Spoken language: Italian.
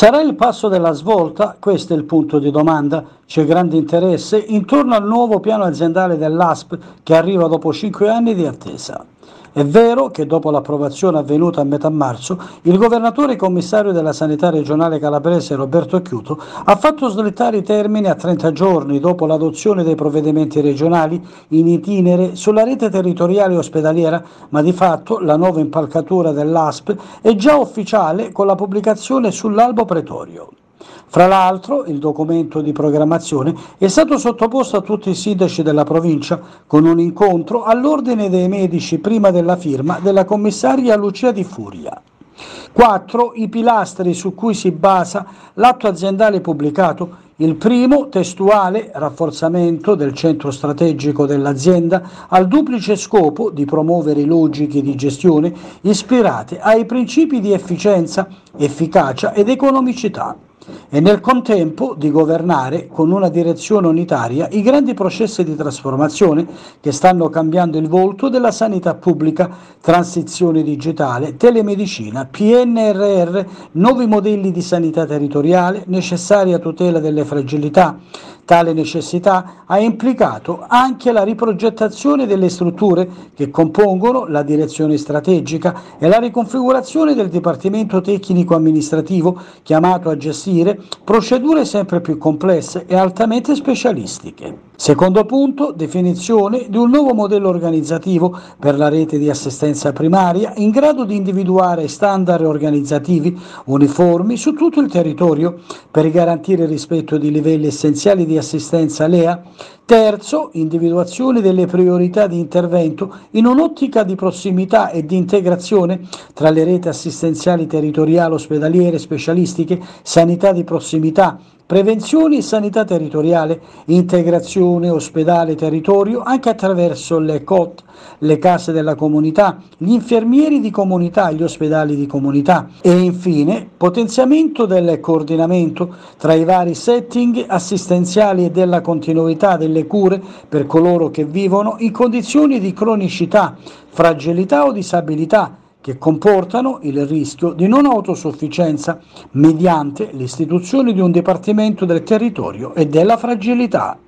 Sarà il passo della svolta? Questo è il punto di domanda. C'è grande interesse intorno al nuovo piano aziendale dell'ASP che arriva dopo cinque anni di attesa. È vero che dopo l'approvazione avvenuta a metà marzo, il governatore e commissario della sanità regionale calabrese Roberto Chiuto ha fatto slittare i termini a 30 giorni dopo l'adozione dei provvedimenti regionali in itinere sulla rete territoriale ospedaliera, ma di fatto la nuova impalcatura dell'ASP è già ufficiale con la pubblicazione sull'albo pretorio. Fra l'altro il documento di programmazione è stato sottoposto a tutti i sindaci della provincia con un incontro all'ordine dei medici prima della firma della commissaria Lucia Di Furia. 4. I pilastri su cui si basa l'atto aziendale pubblicato. Il primo, testuale, rafforzamento del centro strategico dell'azienda al duplice scopo di promuovere logiche di gestione ispirate ai principi di efficienza, efficacia ed economicità e nel contempo di governare con una direzione unitaria i grandi processi di trasformazione che stanno cambiando il volto della sanità pubblica, transizione digitale, telemedicina, PNRR, nuovi modelli di sanità territoriale, necessaria tutela delle fragilità. Tale necessità ha implicato anche la riprogettazione delle strutture che compongono la direzione strategica e la riconfigurazione del Dipartimento Tecnico Amministrativo chiamato a gestire procedure sempre più complesse e altamente specialistiche. Secondo punto, definizione di un nuovo modello organizzativo per la rete di assistenza primaria in grado di individuare standard organizzativi uniformi su tutto il territorio per garantire il rispetto di livelli essenziali di assistenza LEA. Terzo, individuazione delle priorità di intervento in un'ottica di prossimità e di integrazione tra le reti assistenziali territoriali, ospedaliere, specialistiche, sanità di prossimità, prevenzione e sanità territoriale, integrazione ospedale-territorio anche attraverso le COT, le case della comunità, gli infermieri di comunità, gli ospedali di comunità. E infine potenziamento del coordinamento tra i vari setting assistenziali e della continuità delle cure per coloro che vivono in condizioni di cronicità, fragilità o disabilità che comportano il rischio di non autosufficienza mediante l'istituzione di un Dipartimento del Territorio e della Fragilità.